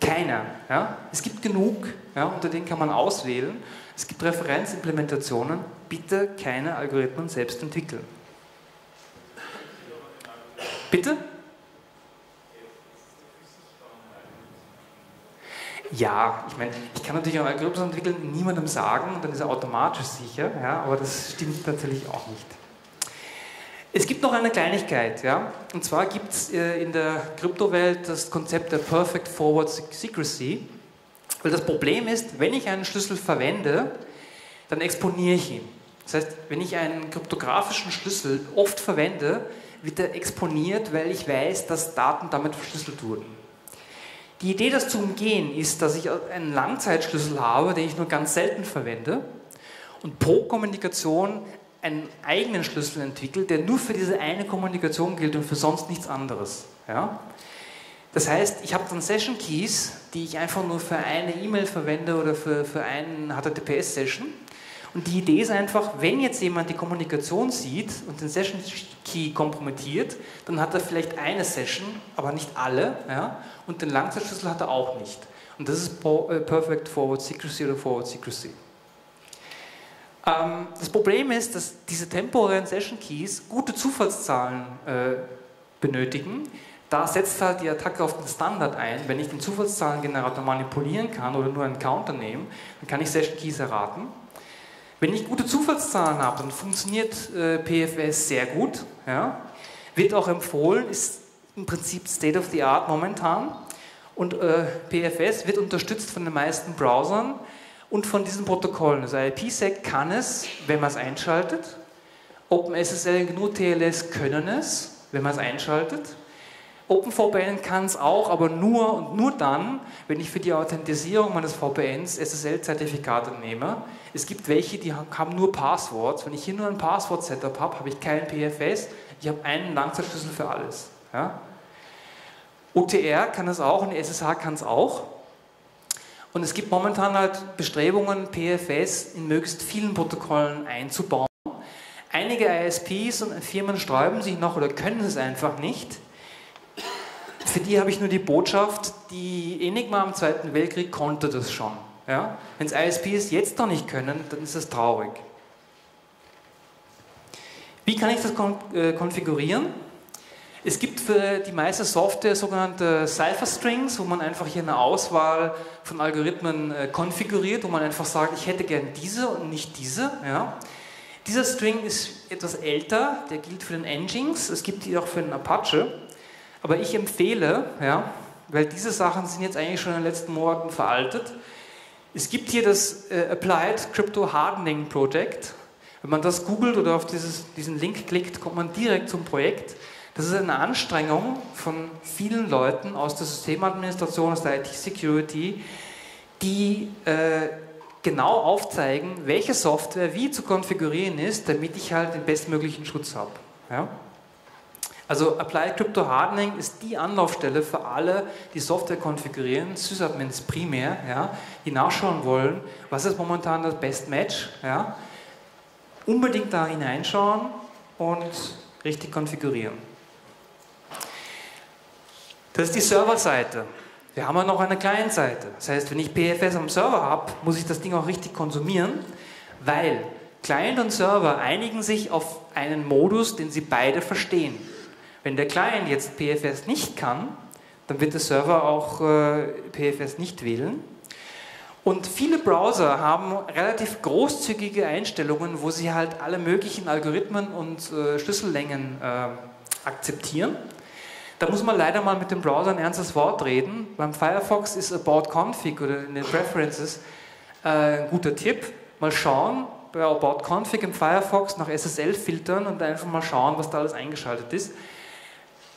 Keiner. Ja? Es gibt genug, ja, unter denen kann man auswählen. Es gibt Referenzimplementationen. Bitte keine Algorithmen selbst entwickeln. Bitte? Ja, ich meine, ich kann natürlich einen Algorithmus entwickeln, niemandem sagen, dann ist er automatisch sicher, ja, aber das stimmt natürlich auch nicht. Es gibt noch eine Kleinigkeit, ja, und zwar gibt es äh, in der Kryptowelt das Konzept der Perfect Forward Secrecy, weil das Problem ist, wenn ich einen Schlüssel verwende, dann exponiere ich ihn. Das heißt, wenn ich einen kryptografischen Schlüssel oft verwende, wird er exponiert, weil ich weiß, dass Daten damit verschlüsselt wurden. Die Idee, das zu umgehen, ist, dass ich einen Langzeitschlüssel habe, den ich nur ganz selten verwende und pro Kommunikation einen eigenen Schlüssel entwickle, der nur für diese eine Kommunikation gilt und für sonst nichts anderes. Ja? Das heißt, ich habe dann Session Keys, die ich einfach nur für eine E-Mail verwende oder für, für einen HTTPS-Session und die Idee ist einfach, wenn jetzt jemand die Kommunikation sieht und den Session Key kompromittiert, dann hat er vielleicht eine Session, aber nicht alle. Ja? Und den Langzeitschlüssel hat er auch nicht. Und das ist äh, Perfect Forward Secrecy oder Forward Secrecy. Ähm, das Problem ist, dass diese temporären Session Keys gute Zufallszahlen äh, benötigen. Da setzt halt die Attacke auf den Standard ein. Wenn ich den Zufallszahlengenerator manipulieren kann oder nur einen Counter nehmen, dann kann ich Session Keys erraten. Wenn ich gute Zufallszahlen habe, dann funktioniert äh, PFS sehr gut. Ja? Wird auch empfohlen, ist im Prinzip State of the Art momentan. Und äh, PFS wird unterstützt von den meisten Browsern und von diesen Protokollen. Also IPsec kann es, wenn man es einschaltet. OpenSSL und GNU TLS können es, wenn man es einschaltet. OpenVPN kann es auch, aber nur und nur dann, wenn ich für die Authentisierung meines VPNs SSL-Zertifikate nehme. Es gibt welche, die haben nur Passworts. Wenn ich hier nur ein Passwort-Setup habe, habe ich kein PFS. Ich habe einen Langzeitschlüssel für alles. Ja? OTR kann es auch und SSH kann es auch. Und es gibt momentan halt Bestrebungen, PFS in möglichst vielen Protokollen einzubauen. Einige ISPs und Firmen sträuben sich noch oder können es einfach nicht für die habe ich nur die Botschaft, die Enigma am Zweiten Weltkrieg konnte das schon. Ja? Wenn es ISPs jetzt noch nicht können, dann ist es traurig. Wie kann ich das kon äh, konfigurieren? Es gibt für die meiste Software sogenannte Cipher Strings, wo man einfach hier eine Auswahl von Algorithmen äh, konfiguriert, wo man einfach sagt, ich hätte gern diese und nicht diese. Ja. Dieser String ist etwas älter, der gilt für den Engines, es gibt die auch für den Apache. Aber ich empfehle, ja, weil diese Sachen sind jetzt eigentlich schon in den letzten Monaten veraltet, es gibt hier das äh, Applied Crypto Hardening Project. Wenn man das googelt oder auf dieses, diesen Link klickt, kommt man direkt zum Projekt. Das ist eine Anstrengung von vielen Leuten aus der Systemadministration, aus der IT-Security, die äh, genau aufzeigen, welche Software wie zu konfigurieren ist, damit ich halt den bestmöglichen Schutz habe. Ja? Also Applied Crypto Hardening ist die Anlaufstelle für alle, die Software konfigurieren, Sysadmins primär, ja, die nachschauen wollen, was ist momentan das Best Match. Ja? Unbedingt da hineinschauen und richtig konfigurieren. Das ist die Serverseite. Wir haben ja noch eine Client-Seite. Das heißt, wenn ich PFS am Server habe, muss ich das Ding auch richtig konsumieren, weil Client und Server einigen sich auf einen Modus, den sie beide verstehen. Wenn der Client jetzt PFS nicht kann, dann wird der Server auch äh, PFS nicht wählen. Und viele Browser haben relativ großzügige Einstellungen, wo sie halt alle möglichen Algorithmen und äh, Schlüssellängen äh, akzeptieren. Da muss man leider mal mit dem Browser ein ernstes Wort reden. Beim Firefox ist About Config oder in den Preferences äh, ein guter Tipp. Mal schauen bei About Config im Firefox nach SSL filtern und einfach mal schauen, was da alles eingeschaltet ist.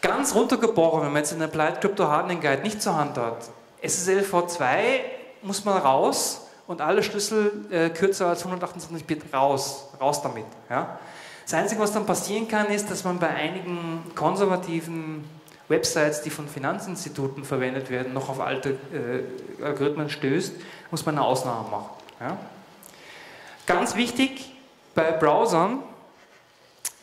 Ganz runtergebrochen, wenn man jetzt einen Applied Crypto Hardening Guide nicht zur Hand hat. SSL V2 muss man raus und alle Schlüssel äh, kürzer als 128 Bit raus, raus damit. Ja? Das Einzige, was dann passieren kann, ist, dass man bei einigen konservativen Websites, die von Finanzinstituten verwendet werden, noch auf alte äh, Algorithmen stößt, muss man eine Ausnahme machen. Ja? Ganz wichtig bei Browsern,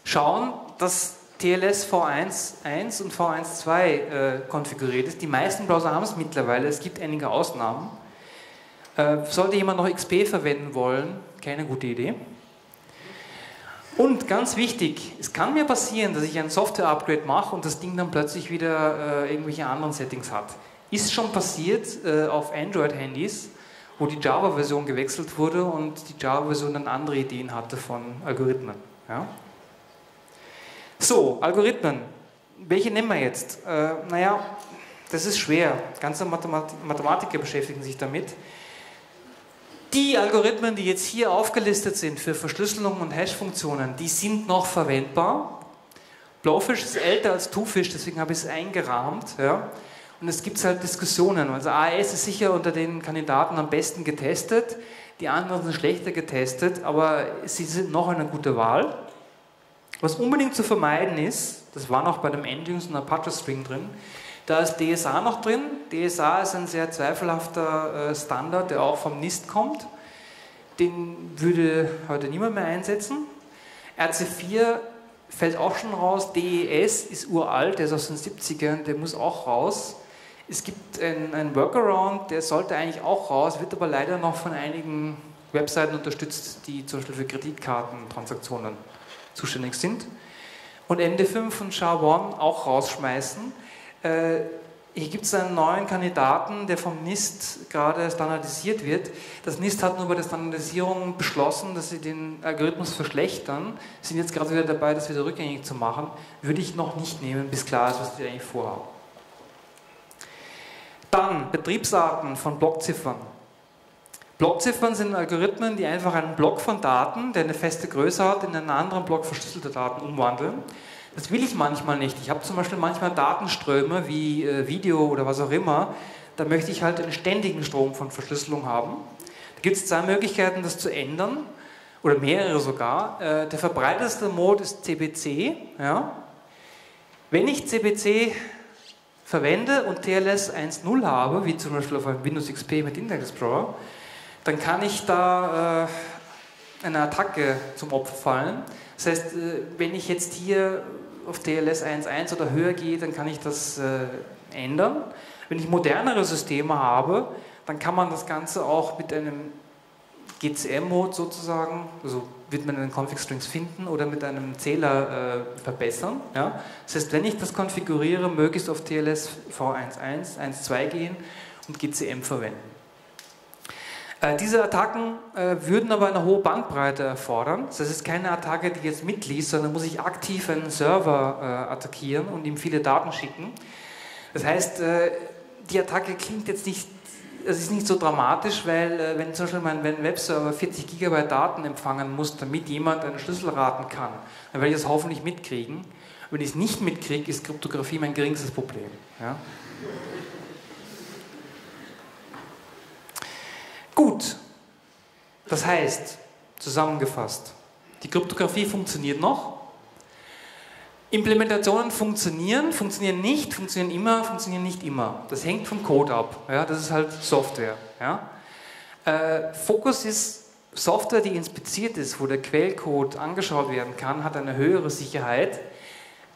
schauen, dass TLS V1.1 und V1.2 äh, konfiguriert ist. Die meisten Browser haben es mittlerweile, es gibt einige Ausnahmen. Äh, sollte jemand noch XP verwenden wollen, keine gute Idee. Und ganz wichtig, es kann mir passieren, dass ich ein Software-Upgrade mache und das Ding dann plötzlich wieder äh, irgendwelche anderen Settings hat. Ist schon passiert äh, auf Android-Handys, wo die Java-Version gewechselt wurde und die Java-Version dann andere Ideen hatte von Algorithmen. Ja? So, Algorithmen. Welche nehmen wir jetzt? Äh, naja, das ist schwer. Ganze Mathemat Mathematiker beschäftigen sich damit. Die Algorithmen, die jetzt hier aufgelistet sind für Verschlüsselung und Hash-Funktionen, die sind noch verwendbar. Blowfish ist älter als Twofish, deswegen habe ich es eingerahmt. Ja. Und es gibt halt Diskussionen. Also AES ist sicher unter den Kandidaten am besten getestet, die anderen sind schlechter getestet, aber sie sind noch eine gute Wahl. Was unbedingt zu vermeiden ist, das war noch bei dem Endings und Apache String drin, da ist DSA noch drin. DSA ist ein sehr zweifelhafter äh, Standard, der auch vom NIST kommt. Den würde heute niemand mehr einsetzen. RC4 fällt auch schon raus. DES ist uralt, der ist aus den 70ern, der muss auch raus. Es gibt einen Workaround, der sollte eigentlich auch raus, wird aber leider noch von einigen Webseiten unterstützt, die zum Beispiel für Kreditkartentransaktionen zuständig sind. Und MD5 und SHA-1 auch rausschmeißen. Äh, hier gibt es einen neuen Kandidaten, der vom NIST gerade standardisiert wird. Das NIST hat nur bei der Standardisierung beschlossen, dass sie den Algorithmus verschlechtern. Sind jetzt gerade wieder dabei, das wieder rückgängig zu machen. Würde ich noch nicht nehmen, bis klar ist, was die eigentlich vorhaben. Dann Betriebsarten von Blockziffern. Blockziffern sind Algorithmen, die einfach einen Block von Daten, der eine feste Größe hat, in einen anderen Block verschlüsselte Daten umwandeln. Das will ich manchmal nicht. Ich habe zum Beispiel manchmal Datenströme wie äh, Video oder was auch immer. Da möchte ich halt einen ständigen Strom von Verschlüsselung haben. Da gibt es zwei Möglichkeiten, das zu ändern oder mehrere sogar. Äh, der verbreitetste Mode ist CBC. Ja. Wenn ich CBC verwende und TLS 1.0 habe, wie zum Beispiel auf einem Windows XP mit Internet Explorer, dann kann ich da äh, eine Attacke zum Opfer fallen. Das heißt, äh, wenn ich jetzt hier auf TLS 1.1 oder höher gehe, dann kann ich das äh, ändern. Wenn ich modernere Systeme habe, dann kann man das Ganze auch mit einem GCM-Mode sozusagen, also wird man einen Config-Strings finden oder mit einem Zähler äh, verbessern. Ja? Das heißt, wenn ich das konfiguriere, möglichst auf TLS V11, 1.2 gehen und GCM verwenden. Äh, diese Attacken äh, würden aber eine hohe Bandbreite erfordern. Das ist keine Attacke, die jetzt mitliest, sondern muss ich aktiv einen Server äh, attackieren und ihm viele Daten schicken. Das heißt, die Attacke klingt jetzt nicht es ist nicht so dramatisch, weil wenn zum Beispiel mein Webserver 40 GB Daten empfangen muss, damit jemand einen Schlüssel raten kann, dann werde ich das hoffentlich mitkriegen. Wenn ich es nicht mitkriege, ist Kryptographie mein geringstes Problem. Ja? Gut, das heißt, zusammengefasst, die Kryptographie funktioniert noch, Implementationen funktionieren, funktionieren nicht, funktionieren immer, funktionieren nicht immer. Das hängt vom Code ab. Ja, das ist halt Software. Ja. Äh, Fokus ist Software, die inspiziert ist, wo der Quellcode angeschaut werden kann, hat eine höhere Sicherheit,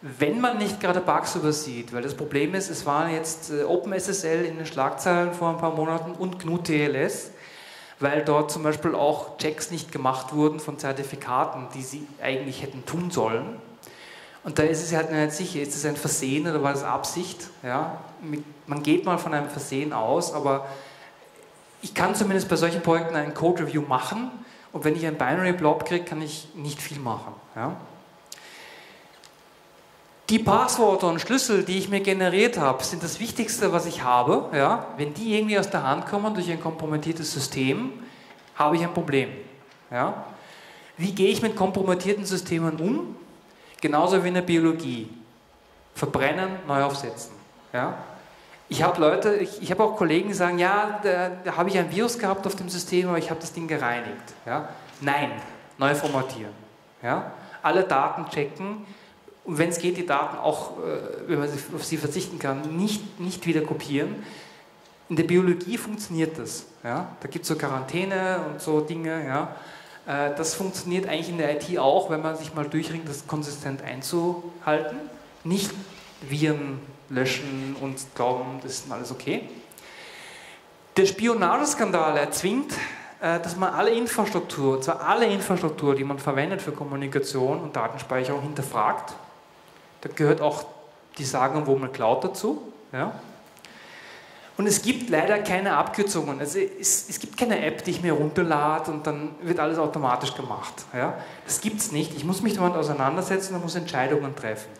wenn man nicht gerade Bugs übersieht. Weil das Problem ist, es waren jetzt äh, OpenSSL in den Schlagzeilen vor ein paar Monaten und GNU TLS, weil dort zum Beispiel auch Checks nicht gemacht wurden von Zertifikaten, die sie eigentlich hätten tun sollen. Und da ist es halt nicht sicher, ist es ein Versehen oder war das Absicht? Ja? Man geht mal von einem Versehen aus, aber ich kann zumindest bei solchen Projekten einen Code Review machen und wenn ich ein Binary Blob kriege, kann ich nicht viel machen. Ja? Die Passwörter und Schlüssel, die ich mir generiert habe, sind das Wichtigste, was ich habe. Ja? Wenn die irgendwie aus der Hand kommen durch ein kompromittiertes System, habe ich ein Problem. Ja? Wie gehe ich mit kompromittierten Systemen um? Genauso wie in der Biologie. Verbrennen, neu aufsetzen. Ja? Ich habe Leute, ich, ich habe auch Kollegen, die sagen, ja, da, da habe ich ein Virus gehabt auf dem System, aber ich habe das Ding gereinigt. Ja? Nein, neu formatieren. Ja? Alle Daten checken und wenn es geht, die Daten auch, äh, wenn man auf sie verzichten kann, nicht, nicht wieder kopieren. In der Biologie funktioniert das. Ja? Da gibt es so Quarantäne und so Dinge. Ja? Äh, das funktioniert eigentlich in der IT auch, wenn man sich mal durchringt, das konsistent einzuhalten. Nicht Viren löschen und glauben, das ist alles okay. Der Spionageskandal erzwingt, äh, dass man alle Infrastruktur, und zwar alle Infrastruktur, die man verwendet für Kommunikation und Datenspeicherung, hinterfragt. Da gehört auch die Sagen, wo man Cloud dazu. Ja? Und es gibt leider keine Abkürzungen. Also es, es, gibt keine App, die ich mir runterlade und dann wird alles automatisch gemacht. Ja? Das gibt es nicht. Ich muss mich damit auseinandersetzen und muss Entscheidungen treffen.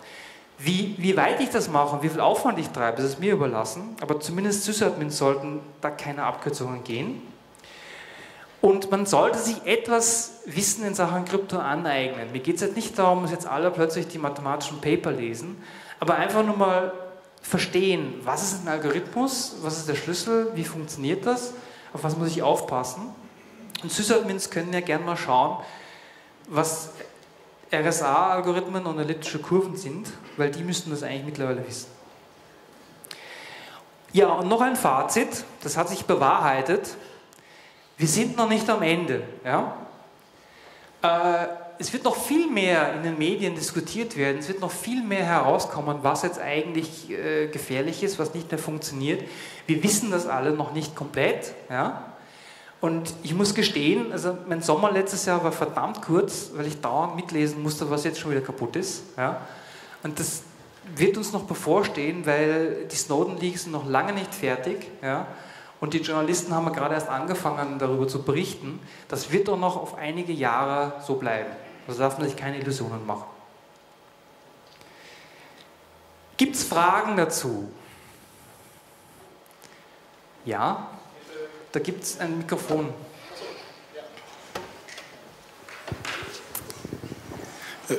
Wie, wie weit ich das mache und wie viel Aufwand ich treibe, das ist mir überlassen. Aber zumindest Sysadmins sollten da keine Abkürzungen gehen. Und man sollte sich etwas Wissen in Sachen Krypto aneignen. Mir geht es jetzt nicht darum, dass jetzt alle plötzlich die mathematischen Paper lesen, aber einfach nur mal verstehen, was ist ein Algorithmus, was ist der Schlüssel, wie funktioniert das, auf was muss ich aufpassen. Und Sysadmins können ja gerne mal schauen, was RSA-Algorithmen und elliptische Kurven sind, weil die müssten das eigentlich mittlerweile wissen. Ja, und noch ein Fazit, das hat sich bewahrheitet. Wir sind noch nicht am Ende. Ja? Äh, es wird noch viel mehr in den Medien diskutiert werden, es wird noch viel mehr herauskommen, was jetzt eigentlich äh, gefährlich ist, was nicht mehr funktioniert. Wir wissen das alle noch nicht komplett. Ja? Und ich muss gestehen, also mein Sommer letztes Jahr war verdammt kurz, weil ich dauernd mitlesen musste, was jetzt schon wieder kaputt ist. Ja? Und das wird uns noch bevorstehen, weil die Snowden-Leaks sind noch lange nicht fertig. Ja? Und die Journalisten haben gerade erst angefangen, darüber zu berichten. Das wird auch noch auf einige Jahre so bleiben. Da darf man sich keine Illusionen machen. Gibt es Fragen dazu? Ja? Da gibt es ein Mikrofon.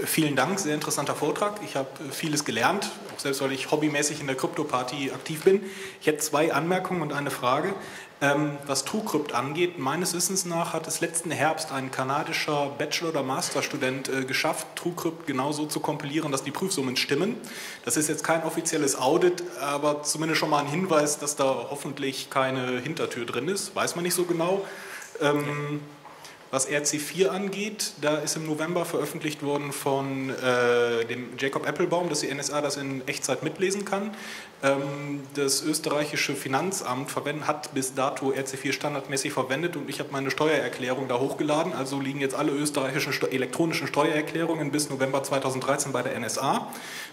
Vielen Dank, sehr interessanter Vortrag. Ich habe äh, vieles gelernt, auch selbst weil ich hobbymäßig in der Krypto-Party aktiv bin. Ich hätte zwei Anmerkungen und eine Frage. Ähm, was TrueCrypt angeht, meines Wissens nach hat es letzten Herbst ein kanadischer Bachelor- oder Masterstudent äh, geschafft, TrueCrypt genauso zu kompilieren, dass die Prüfsummen stimmen. Das ist jetzt kein offizielles Audit, aber zumindest schon mal ein Hinweis, dass da hoffentlich keine Hintertür drin ist. Weiß man nicht so genau. Ähm, Was RC4 angeht, da ist im November veröffentlicht worden von äh, dem Jacob Applebaum, dass die NSA das in Echtzeit mitlesen kann. Ähm, das österreichische Finanzamt hat bis dato RC4 standardmäßig verwendet und ich habe meine Steuererklärung da hochgeladen. Also liegen jetzt alle österreichischen elektronischen Steuererklärungen bis November 2013 bei der NSA.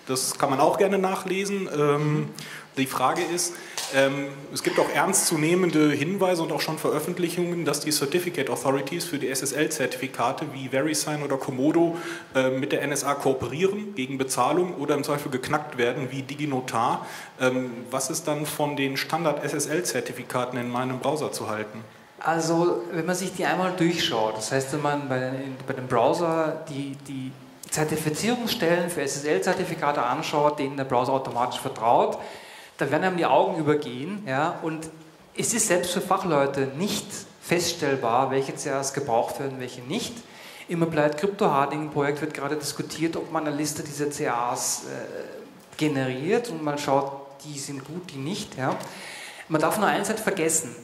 Das kann man auch gerne nachlesen. Ähm, die Frage ist, ähm, es gibt auch ernstzunehmende Hinweise und auch schon Veröffentlichungen, dass die Certificate Authorities für die SSL-Zertifikate wie VeriSign oder Komodo äh, mit der NSA kooperieren gegen Bezahlung oder im Zweifel geknackt werden wie DigiNotar. Ähm, was ist dann von den Standard-SSL-Zertifikaten in meinem Browser zu halten? Also, wenn man sich die einmal durchschaut, das heißt, wenn man bei, bei dem Browser die, die Zertifizierungsstellen für SSL-Zertifikate anschaut, denen der Browser automatisch vertraut, da werden einem die Augen übergehen. Ja, und es ist selbst für Fachleute nicht feststellbar, welche CAs gebraucht werden, welche nicht. Im Applied Crypto Harding Projekt wird gerade diskutiert, ob man eine Liste dieser CAs äh, generiert und man schaut, die sind gut, die nicht. Ja. Man darf nur eins nicht vergessen.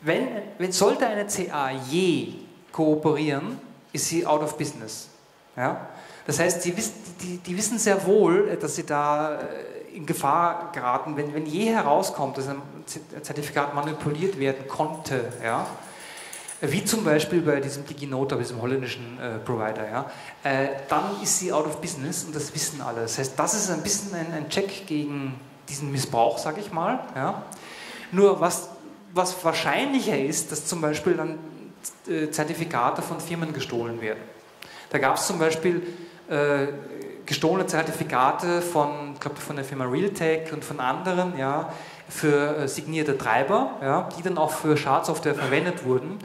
Wenn, wenn sollte eine CA je kooperieren, ist sie out of business. Ja? Das heißt, die, die, die wissen sehr wohl, dass sie da äh, in Gefahr geraten, wenn, wenn je herauskommt, dass ein Zertifikat manipuliert werden konnte, ja, wie zum Beispiel bei diesem DigiNote, bei diesem holländischen äh, Provider, ja, äh, dann ist sie out of business und das wissen alle. Das heißt, das ist ein bisschen ein, ein Check gegen diesen Missbrauch, sage ich mal. Ja. Nur was, was wahrscheinlicher ist, dass zum Beispiel dann äh, Zertifikate von Firmen gestohlen werden. Da gab es zum Beispiel äh, gestohlene Zertifikate von, glaube, von der Firma Realtek und von anderen, ja, für äh, signierte Treiber, ja, die dann auch für Schadsoftware verwendet wurden.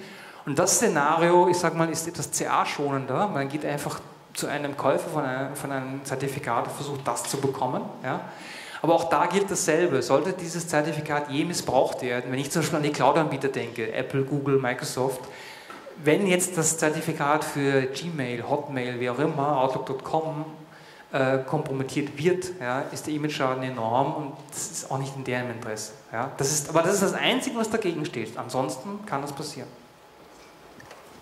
Und das Szenario, ich sage mal, ist etwas CA-schonender. Man geht einfach zu einem Käufer von einem, von einem Zertifikat und versucht, das zu bekommen. Ja. Aber auch da gilt dasselbe. Sollte dieses Zertifikat je missbraucht werden, wenn ich zum Beispiel an die Cloud-Anbieter denke, Apple, Google, Microsoft, wenn jetzt das Zertifikat für Gmail, Hotmail, wie auch immer, Outlook.com äh, kompromittiert wird, ja, ist der Image-Schaden enorm und das ist auch nicht in deren Interesse. Ja. Das ist, aber das ist das Einzige, was dagegen steht. Ansonsten kann das passieren.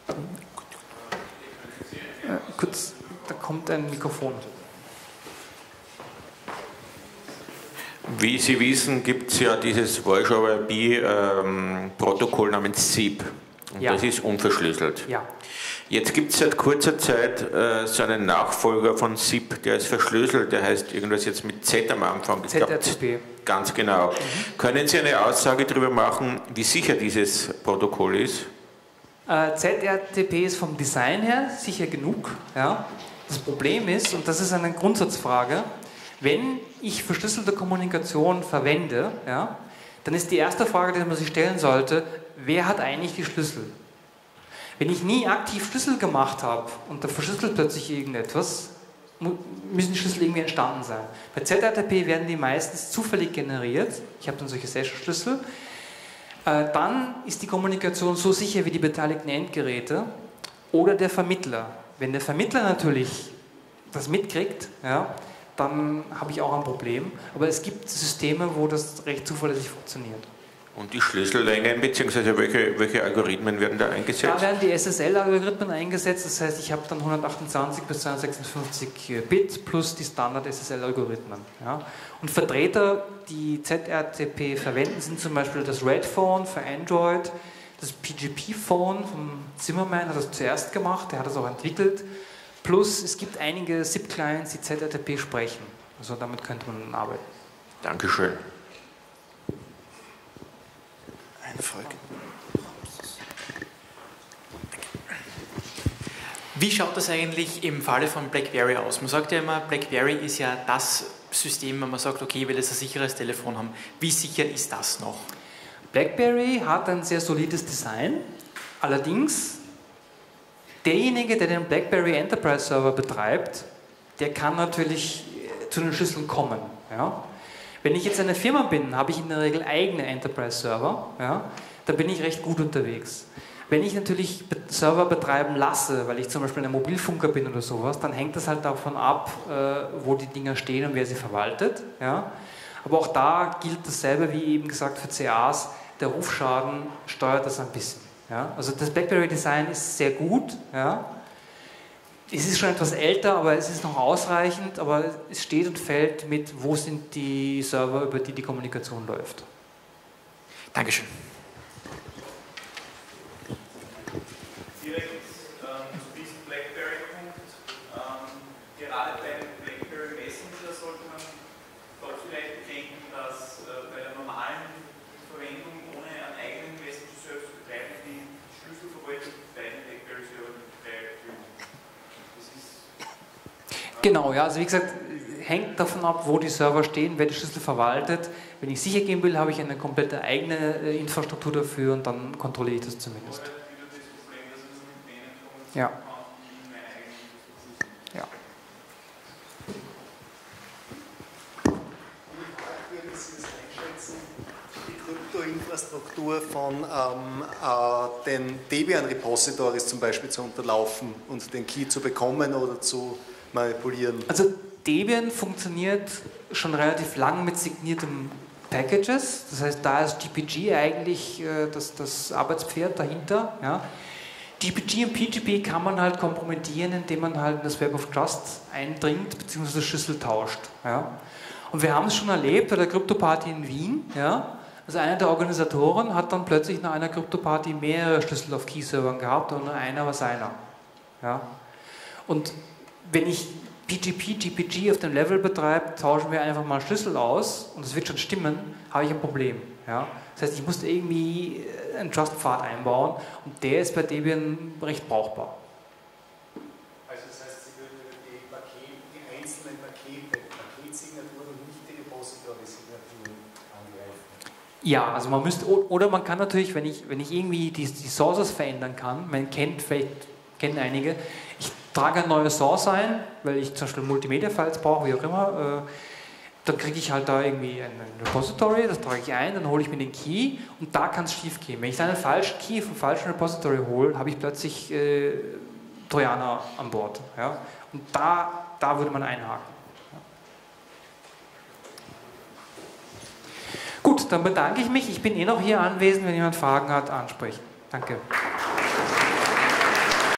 Äh, kurz, da kommt ein Mikrofon. Wie Sie wissen, gibt es ja dieses Voice-over-IP-Protokoll ähm, namens SIP. Und ja. das ist unverschlüsselt. Ja. Jetzt gibt es seit kurzer Zeit äh, so einen Nachfolger von SIP, der ist verschlüsselt, der heißt irgendwas jetzt mit Z am Anfang. ZRTP. Ganz genau. Mhm. Können Sie eine Aussage darüber machen, wie sicher dieses Protokoll ist? Äh, ZRTP ist vom Design her sicher genug. Ja. Das Problem ist, und das ist eine Grundsatzfrage, wenn ich verschlüsselte Kommunikation verwende, ja, dann ist die erste Frage, die man sich stellen sollte, wer hat eigentlich die Schlüssel? Wenn ich nie aktiv Schlüssel gemacht habe und da verschlüsselt plötzlich irgendetwas, müssen die Schlüssel irgendwie entstanden sein. Bei ZRTP werden die meistens zufällig generiert. Ich habe dann solche Session-Schlüssel. Äh, dann ist die Kommunikation so sicher wie die beteiligten Endgeräte oder der Vermittler. Wenn der Vermittler natürlich das mitkriegt, ja, dann habe ich auch ein Problem. Aber es gibt Systeme, wo das recht zuverlässig funktioniert. Und die Schlüssellängen bzw. Welche, welche Algorithmen werden da eingesetzt? Da werden die SSL-Algorithmen eingesetzt, das heißt, ich habe dann 128 bis 256 Bit plus die Standard-SSL-Algorithmen. Ja. Und Vertreter, die ZRTP verwenden, sind zum Beispiel das Red Phone für Android, das PGP-Phone von Zimmermann hat das zuerst gemacht, der hat das auch entwickelt. Plus es gibt einige SIP-Clients, die ZRTP sprechen. Also damit könnte man arbeiten. Dankeschön. Eine Frage. Wie schaut das eigentlich im Falle von BlackBerry aus? Man sagt ja immer, BlackBerry ist ja das System, wenn man sagt, okay, ich will jetzt ein sicheres Telefon haben. Wie sicher ist das noch? BlackBerry hat ein sehr solides Design. Allerdings, derjenige, der den BlackBerry Enterprise Server betreibt, der kann natürlich zu den Schlüsseln kommen. Ja? Wenn ich jetzt eine Firma bin, habe ich in der Regel eigene Enterprise-Server, ja, da bin ich recht gut unterwegs. Wenn ich natürlich Server betreiben lasse, weil ich zum Beispiel ein Mobilfunker bin oder sowas, dann hängt das halt davon ab, äh, wo die Dinger stehen und wer sie verwaltet. Ja. Aber auch da gilt dasselbe wie eben gesagt für CAs, der Rufschaden steuert das ein bisschen. Ja? Also das BlackBerry Design ist sehr gut. Ja? Es ist schon etwas älter, aber es ist noch ausreichend, aber es steht und fällt mit, wo sind die Server, über die die Kommunikation läuft. Dankeschön. Genau, ja, also wie gesagt, hängt davon ab, wo die Server stehen, wer die Schlüssel verwaltet. Wenn ich sicher gehen will, habe ich eine komplette eigene äh, Infrastruktur dafür und dann kontrolliere ich das zumindest. Ja. Ja. Kryptoinfrastruktur von ähm, äh, den Debian-Repositories zum Beispiel zu unterlaufen und den Key zu bekommen oder zu manipulieren? Also Debian funktioniert schon relativ lang mit signierten Packages. Das heißt, da ist GPG eigentlich äh, das, das Arbeitspferd dahinter. Ja. GPG und PGP kann man halt kompromittieren, indem man halt in das Web of Trust eindringt bzw. Schlüssel tauscht. Ja. Und wir haben es schon erlebt bei der Krypto-Party in Wien. Ja. Also einer der Organisatoren hat dann plötzlich nach einer Krypto-Party mehrere Schlüssel auf Key-Servern gehabt und nur einer war seiner. Ja. Und wenn ich PGP, GPG auf dem Level betreibe, tauschen wir einfach mal Schlüssel aus und es wird schon stimmen, habe ich ein Problem. Ja? Das heißt, ich musste irgendwie einen Trust-Pfad einbauen und der ist bei Debian recht brauchbar. Also das heißt, Sie würden die, Paket, die einzelnen Pakete, Paketsignaturen und nicht die Repository-Signaturen angreifen? Ja, also man müsste, oder man kann natürlich, wenn ich, wenn ich irgendwie die, die Sources verändern kann, man kennt vielleicht, kennen einige, trage ein neues Source ein, weil ich zum Beispiel Multimedia-Files brauche, wie auch immer. Äh, dann kriege ich halt da irgendwie ein Repository, das trage ich ein, dann hole ich mir den Key und da kann es schief gehen. Wenn ich einen falschen Key vom falschen Repository hole, habe ich plötzlich äh, Trojaner an Bord. Ja? Und da, da würde man einhaken. Gut, dann bedanke ich mich. Ich bin eh noch hier anwesend. Wenn jemand Fragen hat, ansprechen. Danke.